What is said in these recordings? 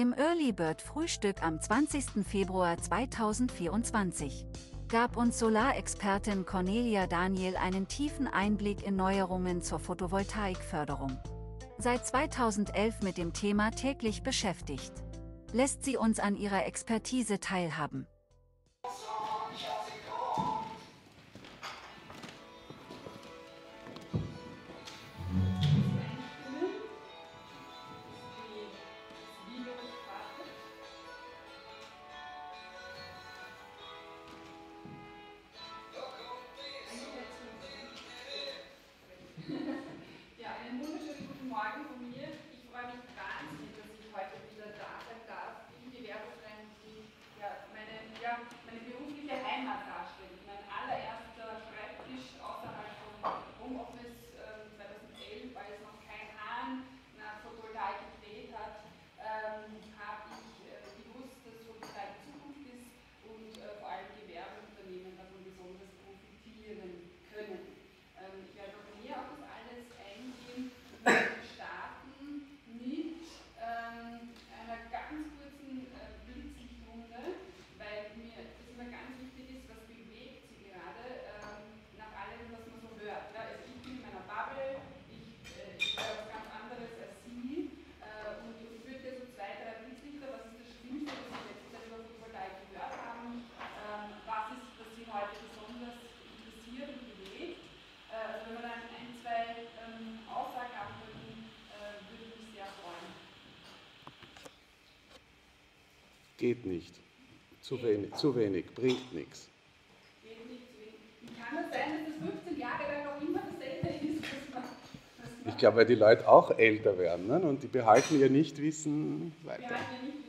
Im Early Bird Frühstück am 20. Februar 2024 gab uns Solarexpertin Cornelia Daniel einen tiefen Einblick in Neuerungen zur Photovoltaikförderung. Seit 2011 mit dem Thema täglich beschäftigt, lässt sie uns an ihrer Expertise teilhaben. Geht nicht. Zu wenig, zu wenig, bringt nichts. Kann es sein, dass es 15 Jahre lang noch immer dasselbe ist? Ich glaube, weil die Leute auch älter werden ne? und die behalten ihr Nichtwissen weiter. Aber bei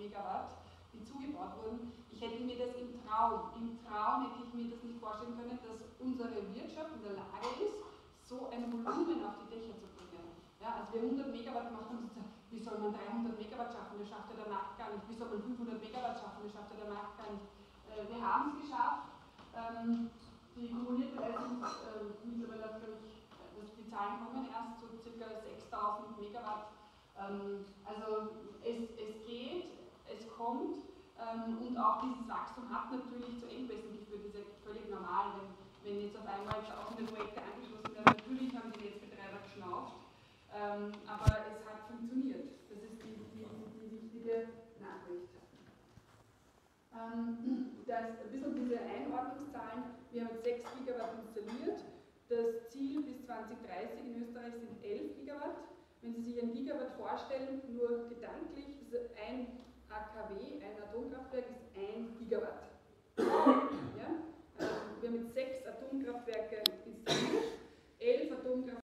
Megawatt, die zugebaut wurden. Ich hätte mir das im Traum, im Traum hätte ich mir das nicht vorstellen können, dass unsere Wirtschaft in der Lage ist, so ein Volumen auf die Dächer zu bringen. Ja, als wir 100 Megawatt gemacht haben, wie soll man 300 Megawatt schaffen, das schafft er Markt gar nicht. Wie soll man 500 Megawatt schaffen, das schafft er Markt gar nicht. Äh, wir haben es geschafft. Ähm, die kumulierte Leistung ist ähm, mittlerweile, glaube ich, die Zahlen kommen erst so ca. 6000 Megawatt. Ähm, also es, es geht, bekommt. Ähm, und auch dieses Wachstum hat natürlich zu Engpässen geführt, das ist ja völlig normal, wenn, wenn jetzt auf einmal Tausende angeschlossen werden. Natürlich haben die Netzbetreiber geschnauft, ähm, aber es hat funktioniert. Das ist die, die, die, die wichtige Nachricht. Ähm, das, ein bisschen diese Einordnungszahlen, wir haben 6 Gigawatt installiert. Das Ziel bis 2030 in Österreich sind 11 Gigawatt. Wenn Sie sich ein Gigawatt vorstellen, nur gedanklich, ist ein AKW, ein Atomkraftwerk, ist 1 Gigawatt. Ja? Ähm, wir haben jetzt sechs Atomkraftwerke installiert, elf Atomkraftwerke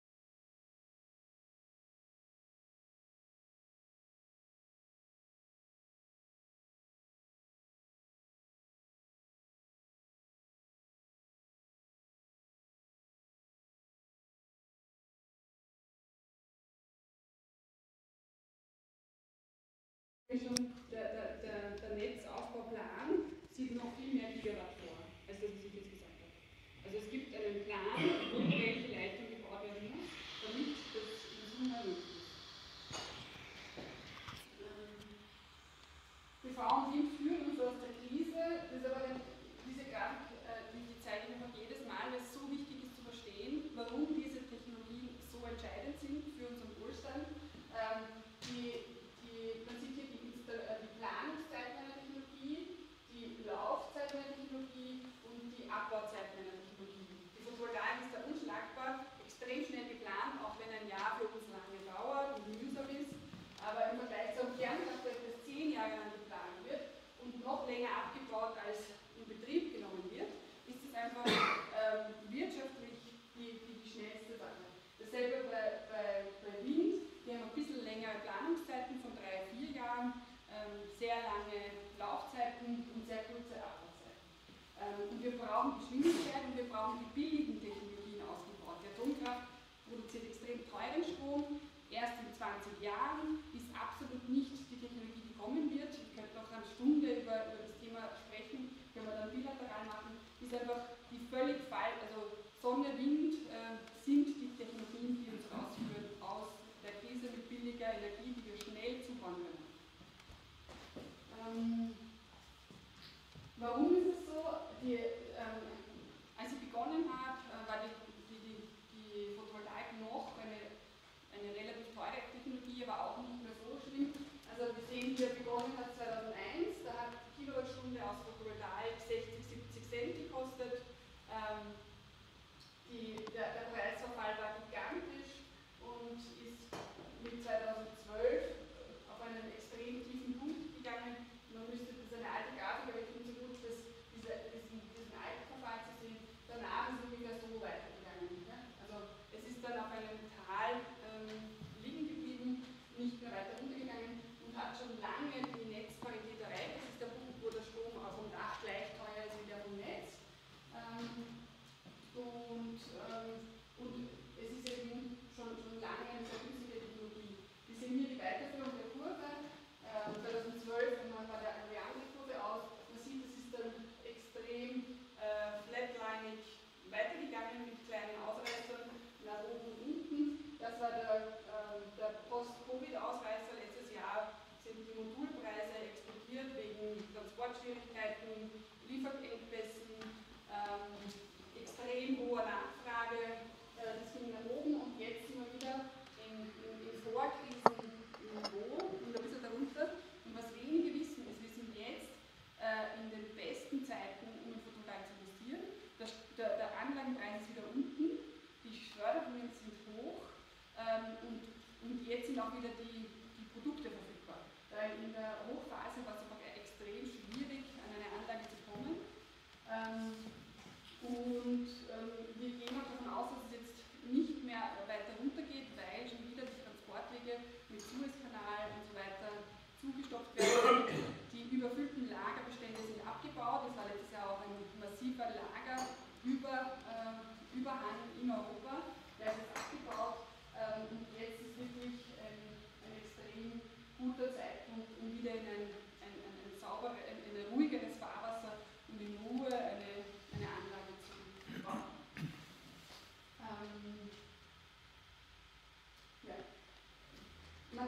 that, that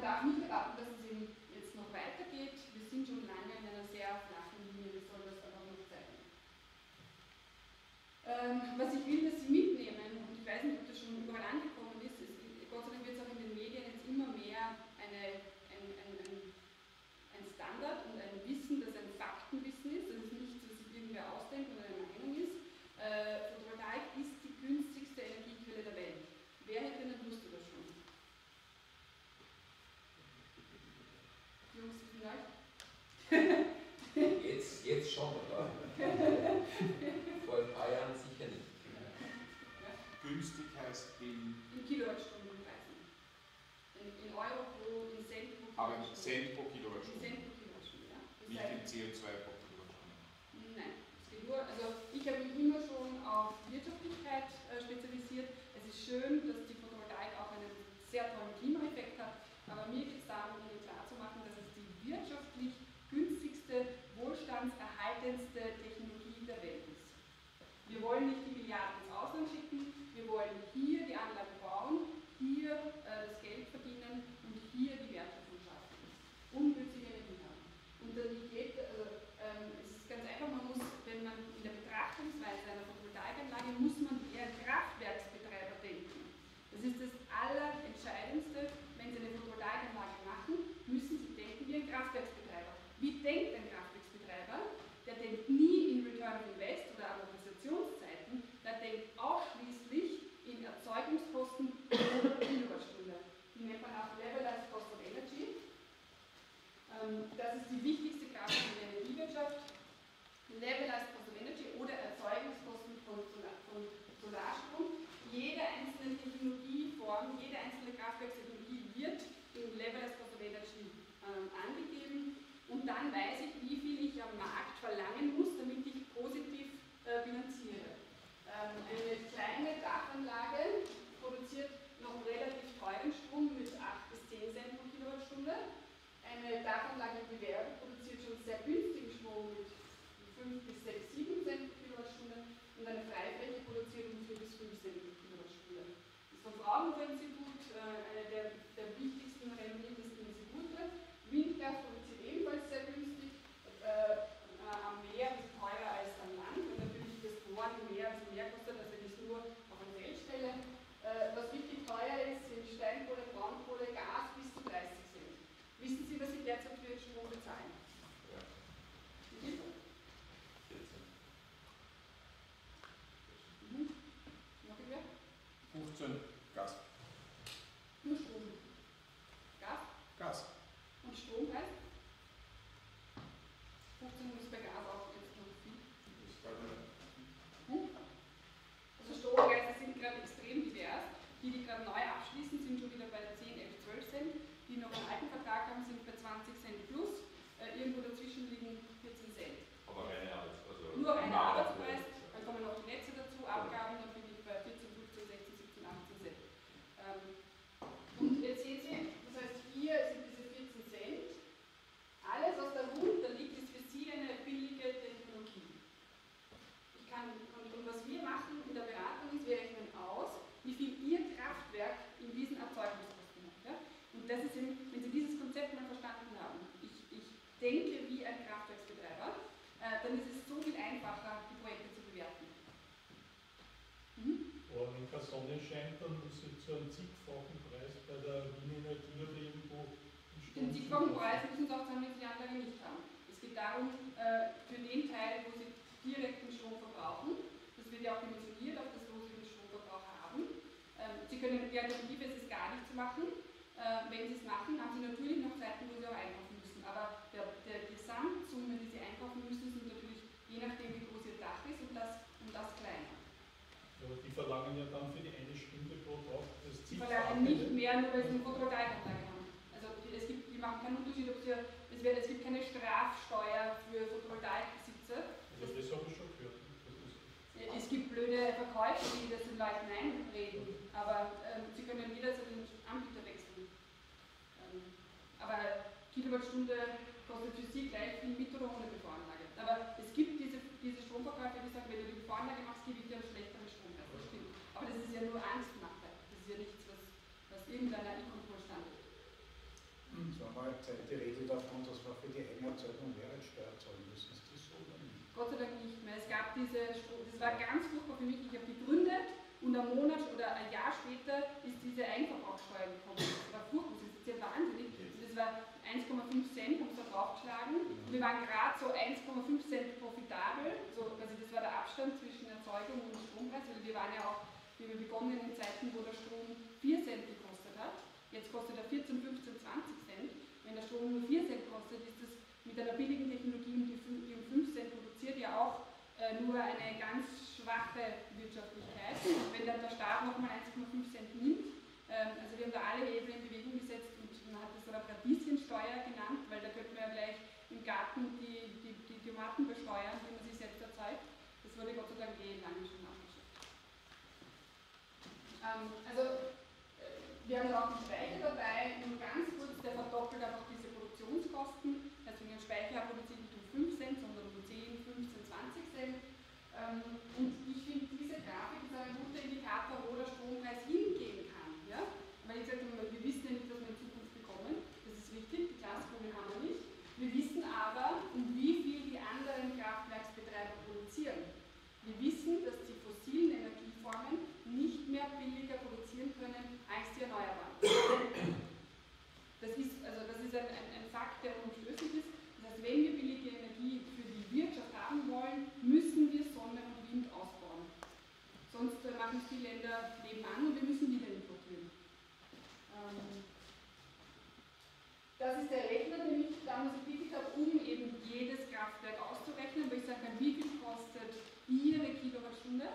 government, the government Jetzt schon, oder? Vor ein paar Jahren sicher nicht. Günstig heißt in. In Kilowattstundenpreisen. In, in Euro pro, in Cent pro Kilowattstunde. Aber in Cent pro Kilowattstunde. In Cent pro Kilowattstunde, ja. Das nicht in CO2 pro Kilowattstunde. Nein. Es geht nur, also ich habe mich immer schon auf Wirtschaftlichkeit äh, spezialisiert. Es ist schön, dass bedeutendste Technologie der Welt ist. Wir wollen nicht so einen zigfachen Preis bei der Wiener Natur oder irgendwo. Den zigfachen Preis müssen sie auch dann mit die anderen nicht haben. Es geht darum, äh, für den Teil, wo sie direkt den Strom verbrauchen, das wird ja auch dimensioniert auf das, wo sie den Stromverbrauch haben. Ähm, sie können die Alternative ist es gar nicht zu machen. Äh, wenn sie es machen, haben sie natürlich noch Zeiten, wo sie auch einkaufen müssen. Aber der, der Gesamtsumme, die sie einkaufen müssen, sind natürlich je nachdem, wie groß ihr Dach ist und das, und das kleiner. Aber die verlangen ja dann für die das Zigfache. nicht mehr, nur weil sie eine Photovoltaikanlage haben. Also es gibt, die machen keinen Unterschied, ob sie, es, wird, es gibt keine Strafsteuer für Photovoltaikbesitzer. Also das habe ich schon gehört. Das Es gibt blöde Verkäufer, die das den Leuten einreden, aber ähm, sie können jederzeit den Anbieter wechseln. Ähm, aber Kilowattstunde kostet für sie gleich viel mit oder ohne PV-Anlage. Aber es gibt diese, diese Stromverkäufer, die sagen, wenn du die PV-Anlage machst, gebe ich dir einen schlechteren Strompreis. Das stimmt. Aber das ist ja nur Angstmache. Das ist ja nichts, was, was irgendeiner E-Control standet. Es war mal eine Zeit die Rede wir für die Eigenerzeugung Mehrwertsteuer zahlen müssen. Ist das so oder nicht? Gott sei Dank nicht mehr. Es gab diese, das war ganz furchtbar für mich. Ich habe gegründet und ein Monat oder ein Jahr später ist diese Eigenverbrauchssteuer gekommen. Das war furchtbar, das ist ja wahnsinnig. Und das war 1,5 Cent, haben sie da draufgeschlagen. Und wir waren gerade so 1,5 Cent profitabel. So, also das war der Abstand zwischen Erzeugung und Strompreis. Also wir waren ja auch, wir haben begonnen in Zeiten, wo der Strom 4 Cent gekostet hat. Jetzt kostet er 14, 15, 20 Cent. Wenn der Strom nur 4 Cent kostet, ist das mit einer billigen Technologie, die um 5 Cent produziert, ja auch äh, nur eine ganz schwache Wirtschaftlichkeit. Wenn dann der Staat nochmal 1,5 Cent nimmt, ähm, also wir haben da alle Hebel in Bewegung gesetzt und man hat das aber Radieschensteuer genannt, weil da könnte man ja gleich im Garten die, die, die Tomaten besteuern, die man sich selbst erzeugt. Das wurde Gott sei Dank eh lange schon abgeschafft. Ähm, also äh, wir haben auch einen Speicher dabei, nur ganz kurz, der verdoppelt einfach diese Produktionskosten. Speicher produziert nicht um 5 Cent, sondern um 10, 15, 20 Cent. Ähm, und ich finde, diese Grafik ist ein guter Indikator, wo der Strompreis hingehen kann. Ja? Weil ich gesagt habe, wir wissen ja nicht, was wir in Zukunft bekommen. Das ist richtig, die Glaskugel haben wir nicht. Wir wissen aber, um wie viel die anderen Kraftwerksbetreiber produzieren. Wir wissen, dass die fossilen Energieformen nicht mehr billiger produzieren können als die erneuerbaren. Das ist, also das ist ein, ein, ein Fakt, der unumstößlich ist. Das heißt, wenn wir billige Energie für die Wirtschaft haben wollen, müssen wir Sonne und Wind ausbauen. Sonst äh, machen es die Länder nebenan und wir müssen wieder importieren. Ähm, das ist der Rechner, den ich damals entwickelt habe, um eben jedes Kraftwerk auszurechnen, wo ich sagen kann, wie viel kostet Ihre Kilowattstunde.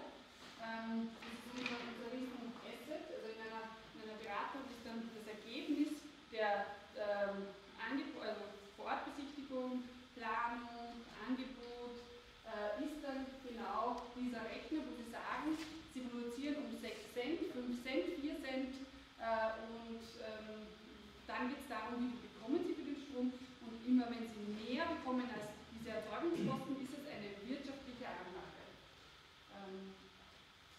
Ähm, das ist unser, unser riesen Asset, also in einer, in einer Beratung ist dann das Ergebnis der ähm, Angebo also Vorortbesichtigung, Planung, Angebot, äh, ist dann genau dieser Rechner, wo Sie sagen, Sie produzieren um 6 Cent, 5 Cent, 4 Cent äh, und ähm, dann geht es darum, wie viel bekommen Sie für den Strom und immer wenn Sie mehr bekommen als diese Erzeugungskosten, ist es eine wirtschaftliche Anlage. Ähm,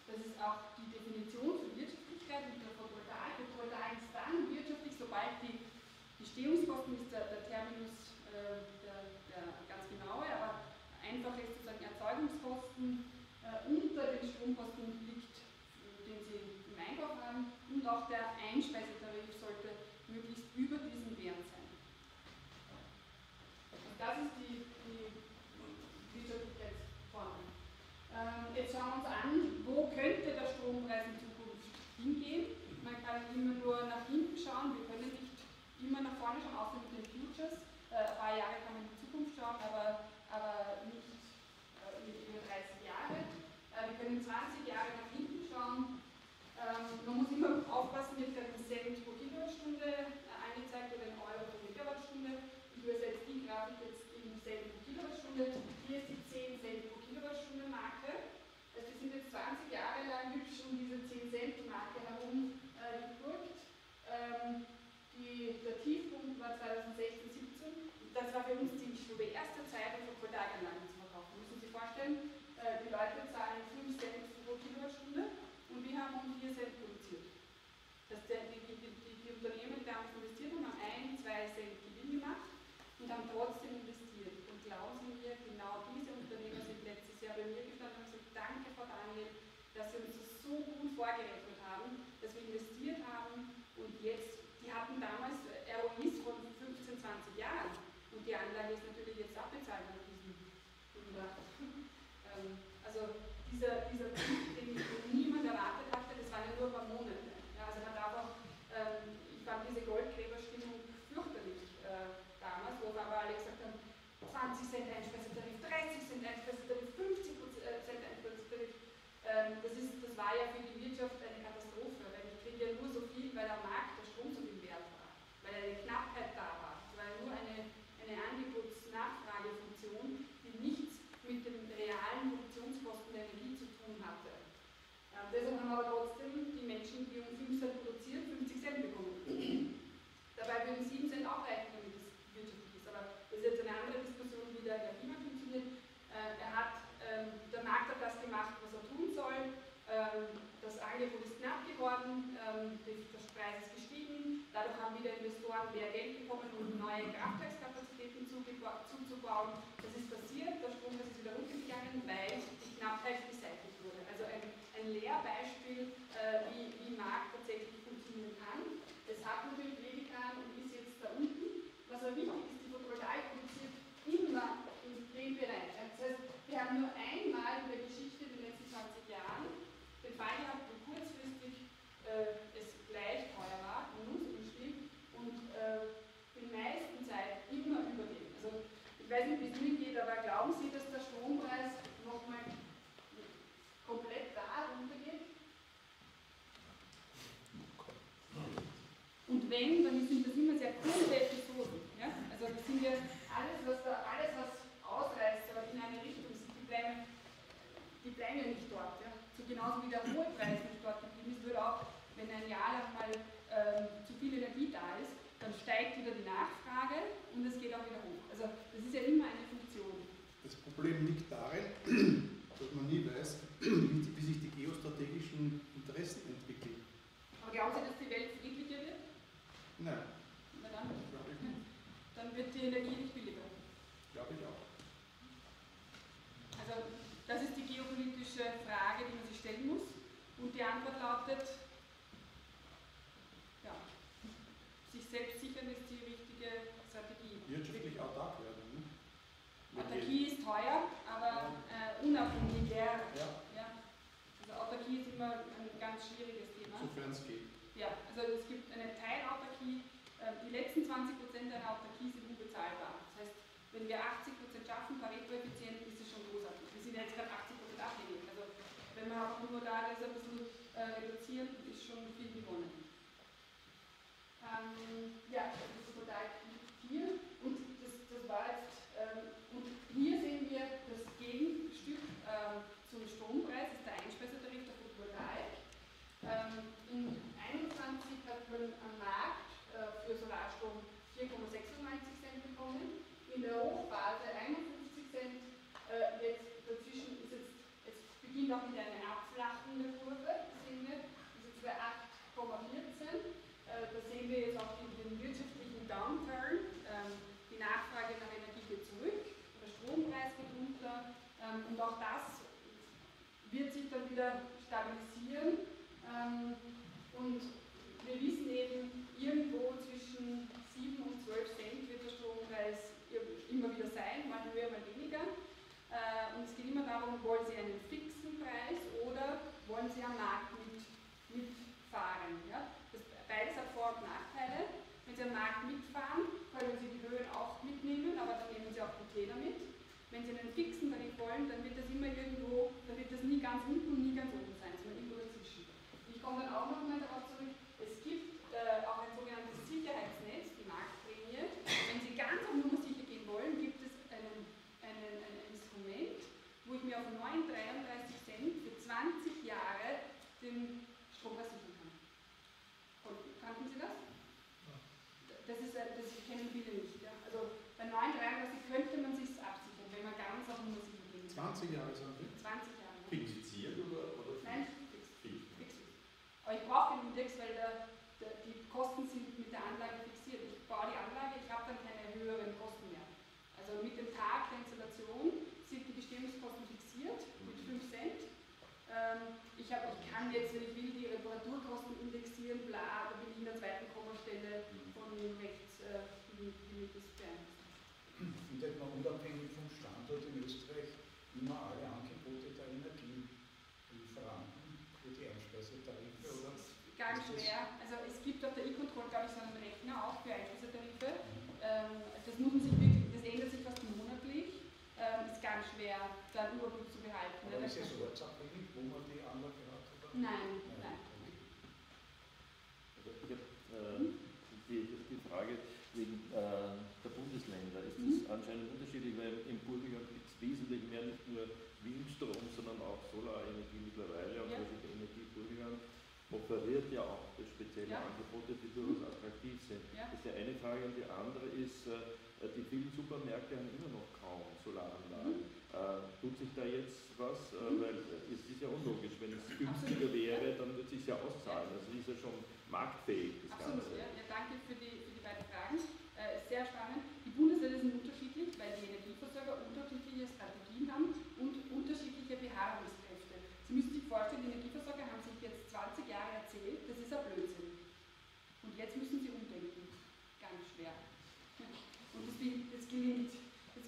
das ist auch die Definition für Wirtschaftlichkeit mit der Photovoltaik. Photovoltaik ist dann wirtschaftlich, sobald die, die Stehungskosten ist der, der Terminus äh, der, der ganz genaue, aber einfach ist sozusagen Erzeugungskosten äh, unter den Stromkosten liegt, äh, den Sie im Einkauf haben und auch der Einspeisetarif sollte möglichst über diesen Wert sein. Und das ist die, die Wirtschaftlichkeitsformel. Ähm, jetzt schauen wir uns an, wo könnte der Strompreis in Zukunft hingehen. Man kann immer nur nach hinten schauen, wir können nicht immer nach vorne schauen, außer mit den Futures. Äh, ein paar Jahre kann man in die Zukunft schauen, aber, aber nicht äh, über 30 Jahre. Äh, wir können 20 Markt mit, mitfahren. Ja? Das, beides hat Vor- und Nachteile. Wenn Sie am Markt mitfahren, können Sie die Höhen auch mitnehmen, aber dann nehmen Sie auch Täler mit. Wenn Sie einen fixen Tarif wollen, dann wird das immer irgendwo, dann wird das nie ganz unten und nie ganz oben sein, sondern irgendwo dazwischen. Ich komme dann auch nochmal darauf zurück, es gibt äh, auch ein sogenanntes Sicherheitsnetz, die Marktprämie. Wenn Sie ganz auf Nummer sicher gehen wollen, gibt es einen, einen, ein Instrument, wo ich mir auf 9,33 Cent für 20 Jahre den Strompreis sichern kann. Und, kannten Sie das? Das, ist, äh, das kennen viele nicht. Ja? Also bei 9,33 könnte man sich absichern, wenn man ganz auf Nummer sicher gehen will. 20 Jahre sind wir. 20 Jahre. Fixiert oder, oder Nein, fix. fix? Fix. Aber ich brauche den Index, weil der, der, die Kosten sind mit der Anlage fixiert. Ich baue die Anlage, ich habe dann keine höheren Kosten mehr. Also mit dem Tag der Installation sind die Bestimmungskosten fixiert mit 5 Cent. Ähm, ich, hab, ich kann jetzt, wenn ich will, die Reparaturkosten indexieren, bla, da bin ich in der zweiten Kommastelle von rechts, äh, wie, wie das. Und hätte man unabhängig vom Standort in Österreich immer alle Angebote der Energielieferanten für die Einspeisetarife oder? Das- schwer. Also es gibt auf der e-Control, glaube ich, so einen Rechner auch für Einspeisetarife. Ähm, das muss man sich wirklich, das ändert sich fast monatlich. Ähm, ist ganz schwer, da einen Überblick zu behalten. Oder Ne? ist es ortsabhängig, wo man die Anlage hat? Oder? Nein, nein. Also ich habe äh, die, die Frage wegen äh, der Bundesländer. Ist das anscheinend unterschiedlich, weil im Burgenland gibt es wesentlich mehr, nicht nur Windstrom, sondern auch Solarenergie mittlerweile. Und Ja offeriert ja auch spezielle ja. Angebote, die durchaus attraktiv sind. Ja. Das ist ja eine Frage. Und die andere ist, äh, die vielen Supermärkte haben immer noch kaum Solaranlagen. Mhm. Äh, tut sich da jetzt was? Äh, mhm. Weil es ist ja unlogisch. Wenn es günstiger wäre, dann würde es sich ja auszahlen. Also ist ja schon marktfähig, das Absolut, Ganze. Ja. danke für die, für die beiden Fragen. Äh, sehr spannend. Die Bundesländer sind unterschiedlich, weil die Energieversorger unterschiedliche Strategien haben und unterschiedliche Beharrungskräfte. Sie müssen sich vorstellen,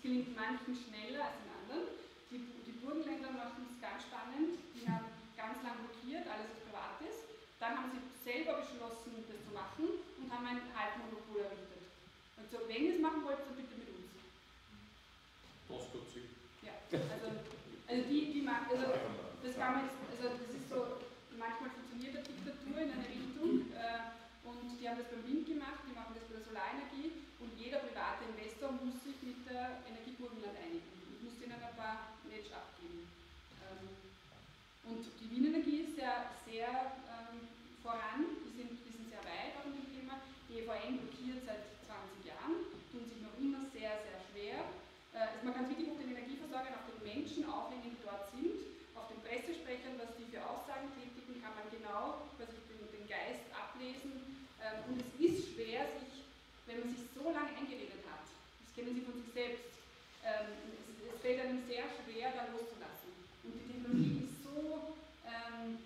gelingt manchen schneller als in anderen. Die, die Burgenländer machen es ganz spannend, die haben ganz lang blockiert, alles was privat ist. Dann haben sie selber beschlossen, das zu machen und haben ein Halbmonopol errichtet. Und so, wenn ihr es machen wollt, dann bitte mit uns. Das tut sie. Ja, also, also die, die also das kann man jetzt, also das ist so, manchmal funktioniert eine Diktatur in eine Richtung äh, und die haben das beim Wind gemacht, die machen das bei der Solarenergie und jeder private Investor muss sich mit der lange eingeredet hat. Das kennen Sie von sich selbst. Ähm, es, es, fällt einem sehr schwer, da loszulassen. Und die Technologie mhm. ist so, ähm,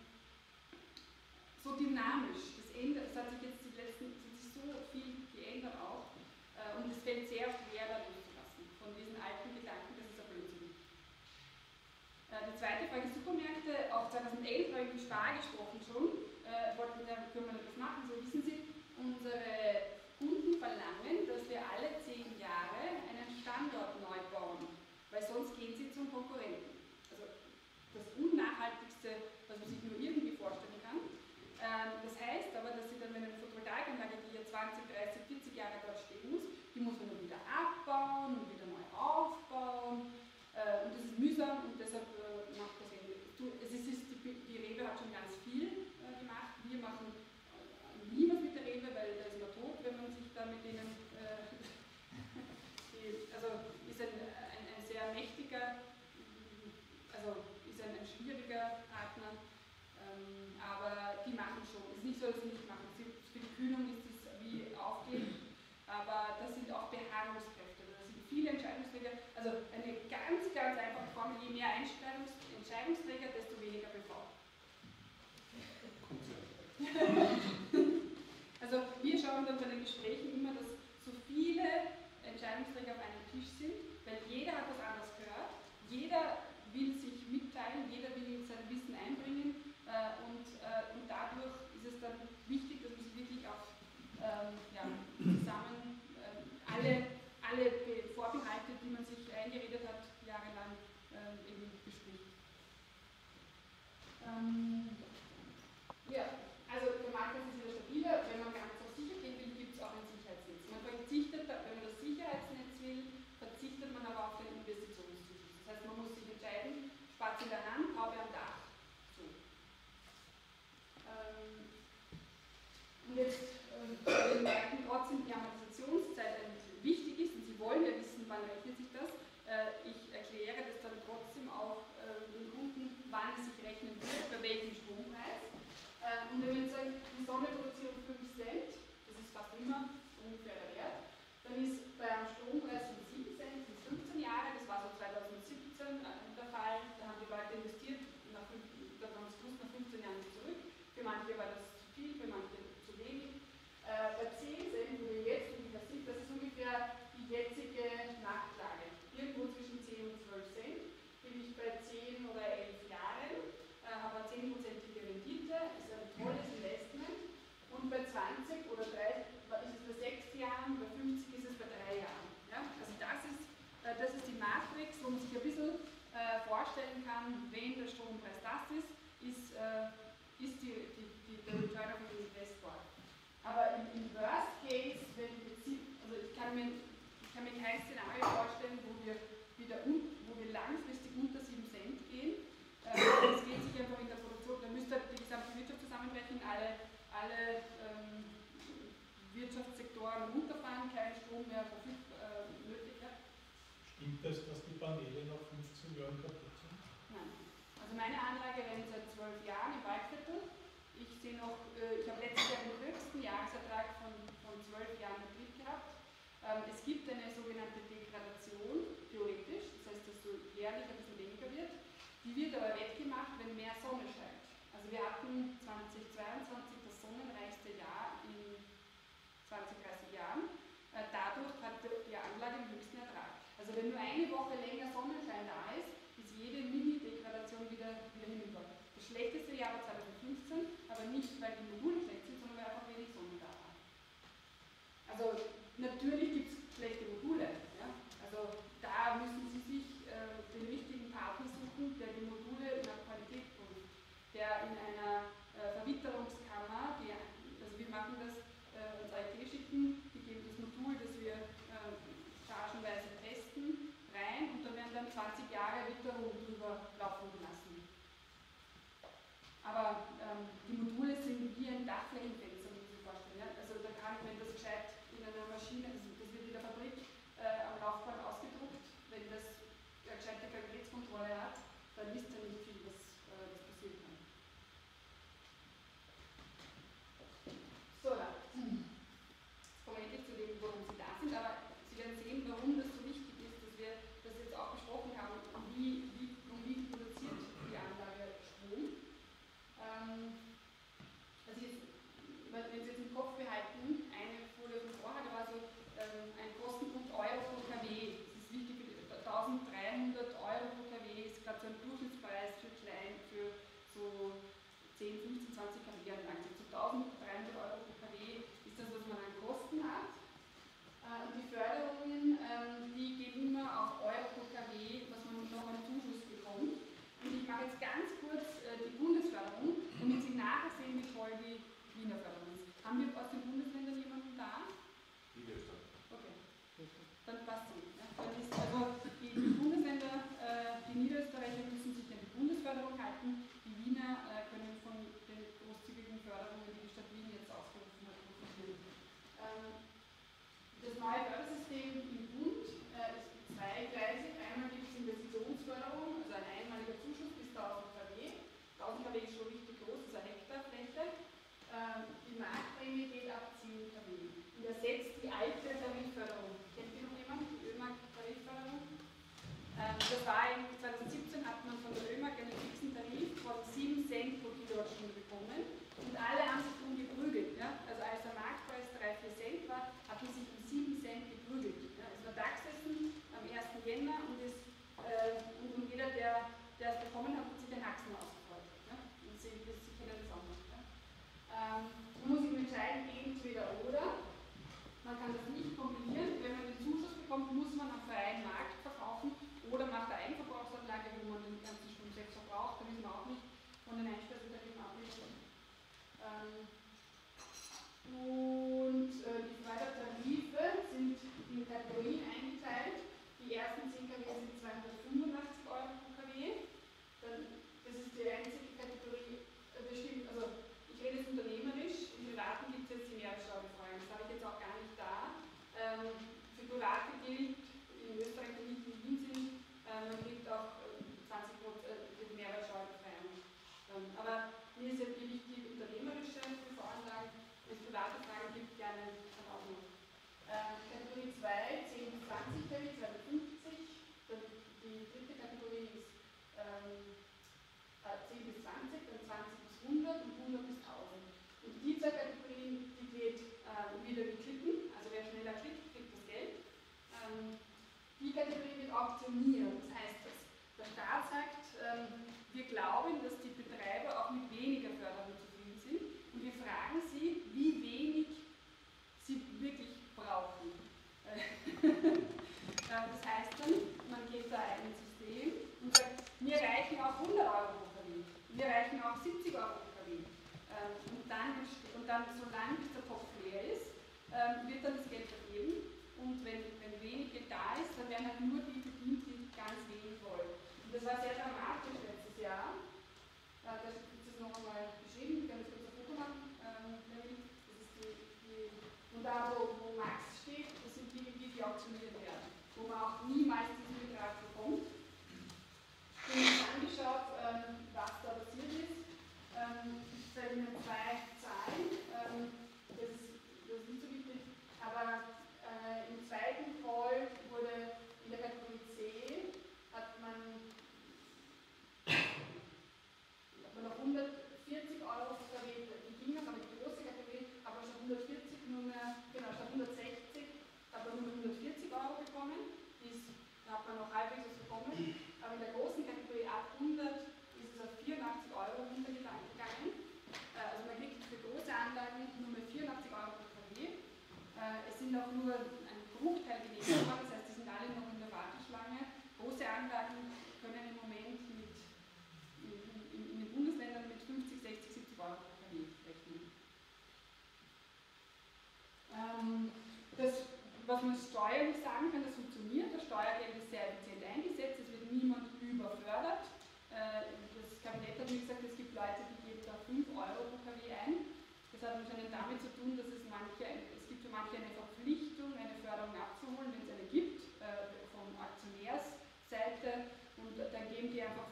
so dynamisch. Das, ändert, das hat sich jetzt die letzten, das ist so viel geändert auch. Äh, und es fällt sehr schwer, da loszulassen. Von diesen alten Gedanken, das ist ein Blödsinn. Äh, die zweite Frage, Supermärkte. Auch 2011 habe ich mit Spar gesprochen schon. Äh, wollten, da können wir das machen, so wissen Sie. Unsere kommt dann bei den Gesprächen immer, dass so viele Entscheidungsträger auf einem Tisch sind, weil jeder hat das anders gehört, jeder will sich mitteilen, jeder will sein Wissen einbringen äh, und, äh, und dadurch ist es dann wichtig, dass man sich wirklich auch ähm, ja, zusammen äh, alle, alle Vorbehalte, die man sich eingeredet hat, jahrelang ähm, eben bespricht. Ähm, Ich sehe noch, äh, ich habe letztes Jahr den höchsten Jahresertrag von, von zwölf Jahren Betrieb gehabt. Ähm, es gibt eine sogenannte Degradation, theoretisch, das heißt, dass so jährlich ein bisschen weniger wird. Die wird aber wettgemacht, wenn mehr Sonne scheint. Also wir hatten 2022 das sonnenreichste Jahr in 20, 30 Jahren. Äh, dadurch hat die Anlage den höchsten Ertrag. Also wenn nur eine Woche länger Sonnenschein da ist, ist jede Mini-Degradation wieder, wieder hinüber. Das schlechteste Jahr war aber nicht, weil die Immunen schlecht sind, sondern weil einfach wenig Sonne da war. Also natürlich gibt es schlechte Module. Ja? Also da müssen man noch halbwegs was bekommen. Aber in der großen Kategorie ab 100 ist es auf 84 Euro runtergegangen. Äh, also man kriegt für große Anlagen nur mehr 84 Euro pro KW. Äh, es sind auch nur ein Bruchteil genehmigt worden, das heißt, die sind alle noch in der Warteschlange. Große Anlagen können im Moment mit, in, in den Bundesländern mit 50, 60, 70 Euro pro KW rechnen. Ähm, das, was man steuerlich sagen kann, das funktioniert. Das Steuergeld anscheinend damit zu tun, dass es manche, es gibt für manche eine Verpflichtung, eine Förderung abzuholen, wenn es eine gibt, äh, von Aktionärsseite. Und dann geben die einfach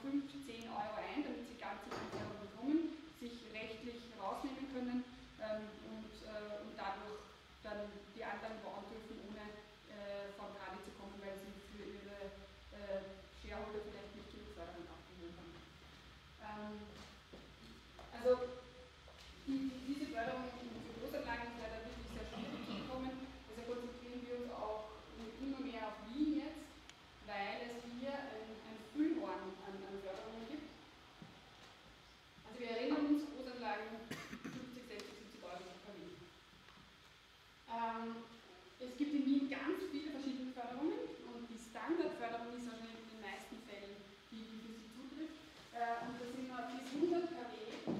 Ähm, es gibt in Wien ganz viele verschiedene Förderungen und die Standardförderung ist wahrscheinlich in den meisten Fällen die, die für sie zutrifft. Äh, und da sind wir bis 100 kW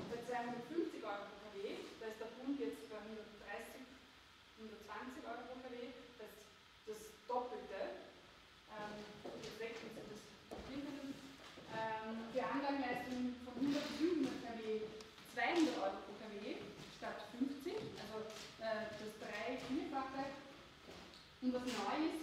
bei 250 no final,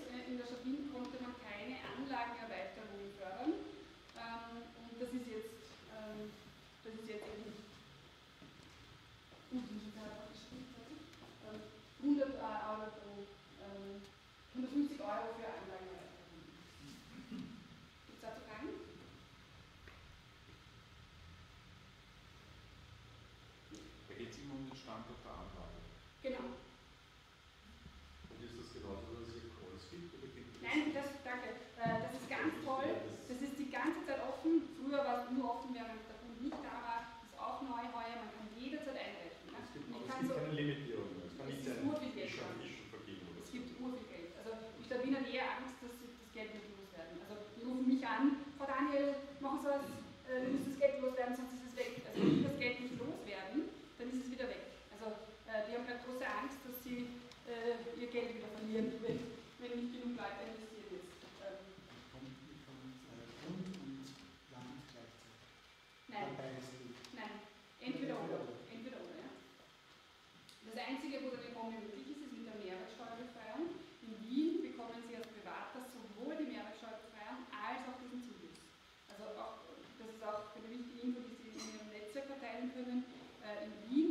Berlin.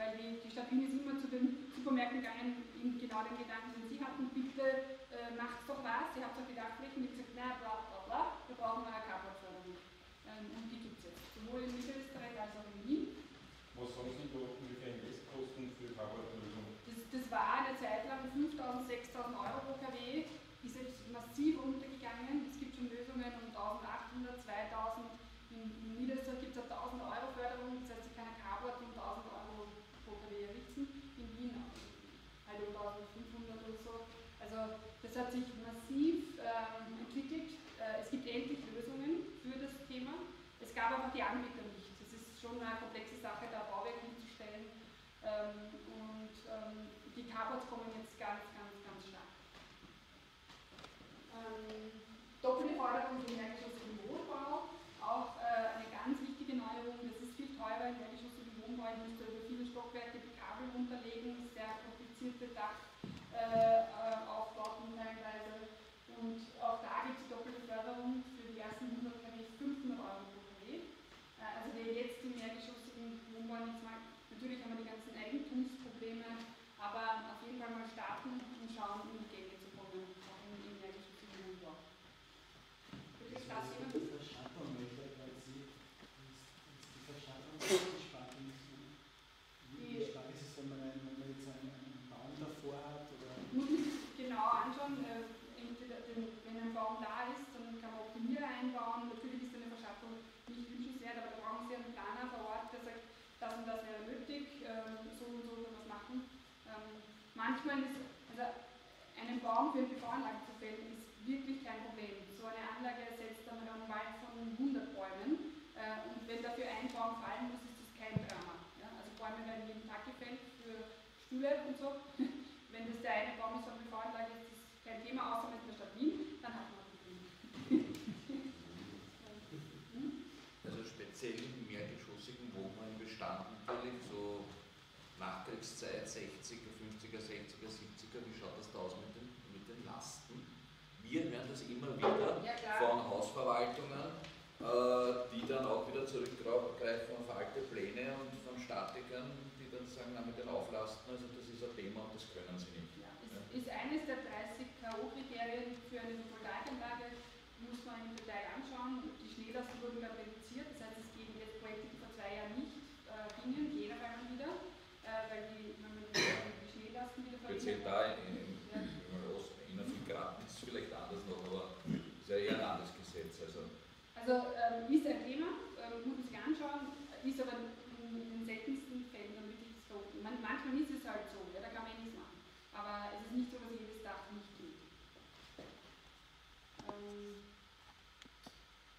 weil die, die Stadt Wien ist immer zu den Supermärkten gegangen, eben genau den Gedanken, den sie hatten, bitte hat sich massiv ähm, entwickelt. Äh, es gibt endlich Lösungen für das Thema. Es gab aber die Anbieter nicht. Es ist schon eine komplexe Sache, da Bauwerk hinzustellen. Ähm, und ähm, die Carports kommen jetzt ganz, ganz, ganz stark. Ähm, doppelte Förderung für mehrgeschossigen Wohnbau, auch äh, eine ganz wichtige Neuerung. Das ist viel teurer im mehrgeschossigen Wohnbau. Ich müsste über viele Stockwerke die Kabel unterlegen, sehr komplizierte Dachaufbauten äh, teilweise. Und auch da gibt es doppelte Förderung für die ersten 100 kW 500 Euro pro kW. Äh, also wer jetzt die mehrgeschossigen Wohnbau nicht mag, natürlich haben wir die ganzen Eigentumsprobleme, aber auf jeden Fall mal starten und schauen, in die Gänge zu kommen, auch im, im mehrgeschossigen Wohnbau. Bitte Spaß jemand? Die Verschattung, weil Sie die Verschattung spart nicht. Wie stark ist es, wenn man, einen, wenn man jetzt einen, einen Baum davor hat? Oder muss man sich genau anschauen. Äh, entweder den, wenn ein Baum da ist, dann kann man Optimierer einbauen. Natürlich ist eine Verschattung nicht wünschenswert, aber da brauchen Sie einen Planer vor Ort, der sagt, das und das wäre nötig, ähm, so und so kann man es machen. Ähm, manchmal ist, also einen Baum für eine PV-Anlage zu fällen, ist wirklich kein Problem. So eine Anlage ersetzt dann einen Wald von 100 Bäumen äh, und wenn dafür ein Baum fallen muss, ist das kein Drama. Ja? Also Bäume werden jeden Tag gefällt für Stühle und so. wenn das der eine Baum ist von der PV-Anlage, ist das kein Thema, außer mit der Stadt Wien, dann hat man Problem. Also speziell im mehrgeschossigen Wohnbau im Bestand natürlich so Nachkriegszeit 60er, 50er, 60er, 70er, wie schaut das da aus mit den, mit den Lasten? Wir hören das immer wieder Ja, von Hausverwaltungen, äh, die dann auch wieder zurückgreifen auf alte Pläne und von Statikern, die dann sagen, na mit den Auflasten, also das ist ein Thema und das können sie nicht. Ja, ist, ist eines der 30 K.O.-Kriterien für eine Photovoltaikanlage, muss man im Detail anschauen. Die Schneelasten wurden gerade reduziert, das heißt, es gehen jetzt Projekte, die vor zwei Jahren nicht äh, gingen, gehen aber dann wieder, äh, weil die, wenn man die Schneelasten wieder Speziell da in, in, in Ost- Innerviergraden ist es vielleicht anders noch, aber ist ja eher ein anderes Gesetz. Also Also ähm, ist ein Thema, ähm, man sich anschauen, ist aber in, den seltensten Fällen dann wirklich so. Man, manchmal ist es halt so, ja, da kann man eh nichts machen. Aber es ist nicht so, dass jedes Dach nicht geht. Ähm,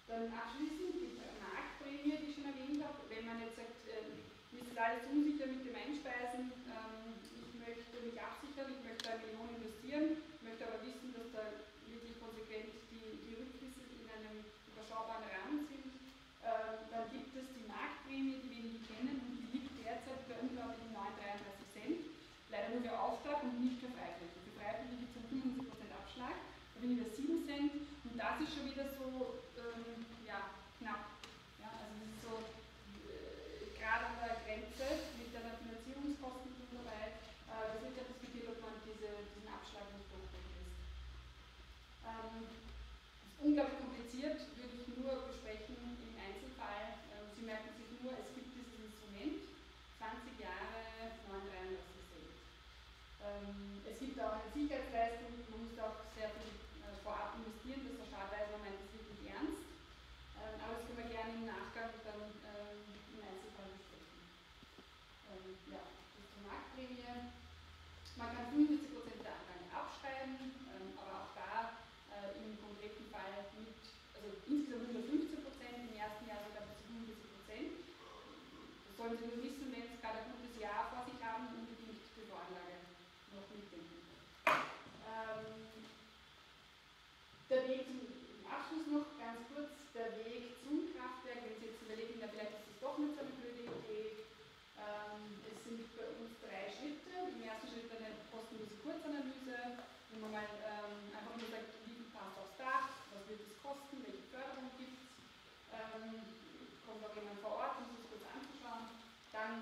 dann abschließend die Marktprämie, die ich schon erwähnt habe. Wenn man jetzt sagt, äh, ist alles unsicher mit dem Einspeisen, ähm, ich möchte mich absichern, ich möchte eine Million investieren, möchte aber wissen, dass da wirklich konsequent die, die Rückflüsse in einem überschaubaren Rahmen sind, ähm, dann gibt es die Marktprämie, die wenige kennen und die liegt derzeit bei unglaublichen 9,33 Cent. Leider nur für Auftrag und nicht für Freifläche. Für Freifläche gibt es einen 75% Abschlag, da bin ich bei 7 Cent und das ist schon wieder so ähm, ja, knapp. Ja, also das ist so äh, gerade an der Grenze mit der Finanzierungskosten schon dabei. Äh, das wird ja diskutiert, ob man diese, diesen Abschlag nicht durchbringen lässt. Ähm, ist unglaublich kompliziert, würde ich nur besprechen im Einzelfall. Ähm, Sie merken sich nur, es gibt dieses Instrument, 20 Jahre 933 Cent. Ähm, es gibt auch eine Sicherheitsleistung, man muss auch sehr viel äh, vorab investieren, dass der man meint es wirklich ernst. Ähm, aber das können wir gerne im Nachgang dann ähm, im Einzelfall besprechen. Ja, das ist die Marktprämie. Man kann 75% der Anlage abschreiben, aber auch da äh, im konkreten Fall mit, also insgesamt nur 15%, im ersten Jahr sogar bis zu 75%. Das sollen Sie nur wissen, wenn Sie gerade ein gutes Jahr vor sich haben, unbedingt die Voranlage noch mitdenken. Ähm, der Weg zum Abschluss noch ganz kurz, der Weg zum Kraftwerk, wenn Sie jetzt überlegen, na, vielleicht ist das doch nicht so eine blöde Idee. Ähm, es sind bei uns drei Schritte. Im ersten Schritt eine kostenlose Kurzanalyse, wo man mal ähm, einfach nur sagt, wie viel passt aufs Dach, was wird es kosten, welche Förderung gibt es. Ähm, kommt auch jemand vor Ort, um sich kurz anzuschauen. Dann,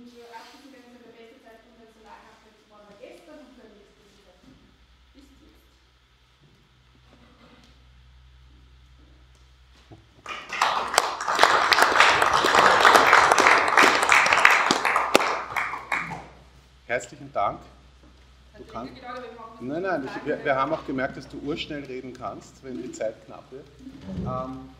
Und abschließend werden wir der beste Zeitpunkt der Solarkraftwerk war wir gestern und nächste ist jetzt. Ist jetzt. Herzlichen Dank. Du kannst, nein, nein, ich, wir, wir haben auch gemerkt, dass du urschnell reden kannst, wenn die Zeit knapp wird. Ähm,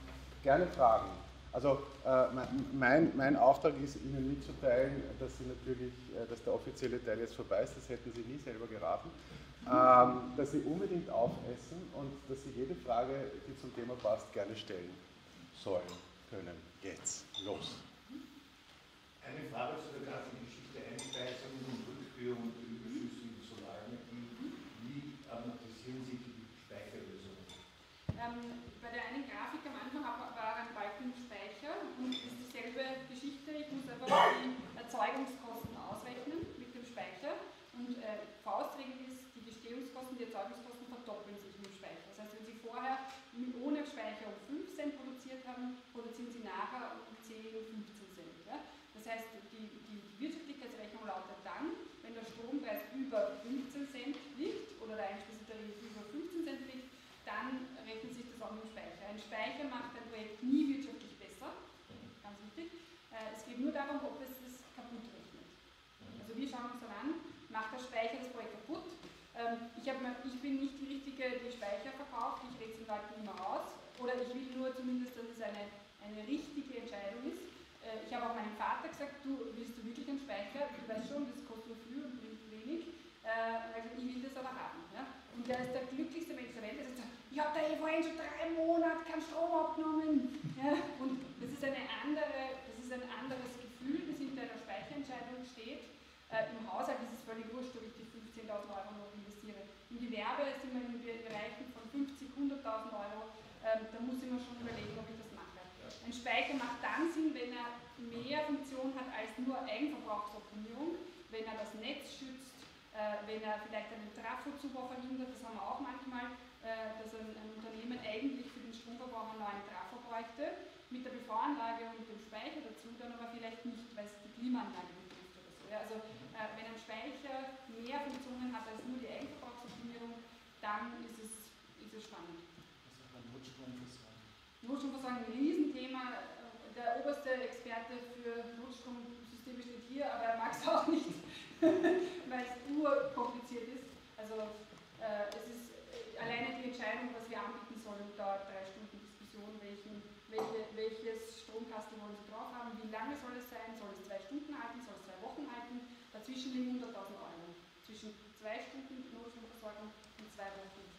gerne Fragen. Also äh, mein, mein Auftrag ist, Ihnen mitzuteilen, dass Sie natürlich, äh, dass der offizielle Teil jetzt vorbei ist, das hätten Sie nie selber geraten, ähm, dass Sie unbedingt aufessen und dass Sie jede Frage, die zum Thema passt, gerne stellen sollen, können. Jetzt, los. Eine Frage zu der ganzen Geschichte Einspeisung und Rückführung der überschüssigen Solarenergie. Wie amortisieren Sie die Speicherlösungen? Ähm, bei der einen Grafik am Anfang war ein Balkenspeicher und es ist dieselbe Geschichte. Ich muss einfach die Erzeugungskosten ausrechnen mit dem Speicher. Und äh, Faustregel ist, die Gestehungskosten, die Erzeugungskosten verdoppeln sich mit dem Speicher. Das heißt, wenn Sie vorher ohne Speicher um 5 Cent produziert haben, produzieren Sie nachher um 10, 15 Cent. Ja? Das heißt, die, die Wirtschaftlichkeitsrechnung lautet dann, wenn der Strompreis über 15 Cent liegt oder der Einspeisetarif über 15 Cent liegt, dann rechnet sich das auch mit dem Speicher. Ein Speicher macht ein Projekt nie wirtschaftlich besser, ganz wichtig. Äh, es geht nur darum, ob es es kaputt rechnet. Also wir schauen uns dann an, macht der Speicher das Projekt kaputt? Ähm, ich, mir, ich bin nicht die Richtige, die Speicher verkauft, ich rede es den Leuten immer aus. Oder ich will nur zumindest, dass es eine, eine richtige Entscheidung ist. Äh, ich habe auch meinem Vater gesagt, du willst du wirklich einen Speicher? Du weißt schon, das kostet nur viel und bringt wenig. Äh, ich will das aber haben. Ja? Und der ist der glücklichste Mensch der Welt. Der sagt, ich habe da eh vorhin schon drei Monate keinen Strom abgenommen. Ja? Und das ist, eine andere, das ist ein anderes Gefühl, das hinter einer Speicherentscheidung steht. Äh, Im Haushalt ist es völlig wurscht, ob ich die 15.000 Euro noch investiere. Im Gewerbe sind wir in Bereichen von 50.000, 100.000 Euro. Ähm, da muss ich mir schon überlegen, ob ich das mache. Ein Speicher macht dann Sinn, wenn er mehr Funktion hat als nur Eigenverbrauchsoptimierung, wenn er das Netz schützt, äh, wenn er vielleicht einen Trafozubau verhindert, das haben wir auch manchmal, äh, dass ein, ein, Unternehmen eigentlich für den Stromverbrauch einen neuen Trafo bräuchte, mit der PV-Anlage und dem Speicher dazu, dann aber vielleicht nicht, weil es die Klimaanlage betrifft oder so. Ja, also wenn ein Speicher mehr Funktionen hat als nur die Eigenverbrauchsoptimierung, dann ist es, ist es spannend. Also bei Notstromversorgung. Notstromversorgung ein Riesenthema. Der oberste Experte für Notstromsysteme steht hier, aber er mag es auch nicht, weil es urkompliziert ist. Also äh, es ist äh, alleine die Entscheidung, was wir anbieten sollen, dauert drei Stunden Diskussion, welchen, welche, welches Stromkasten wollen Sie drauf haben, wie lange soll es sein, soll es zwei Stunden halten, soll es zwei Wochen halten, dazwischen liegen 100.000 Euro. Zwischen zwei Stunden Notstromversorgung und zwei Wochen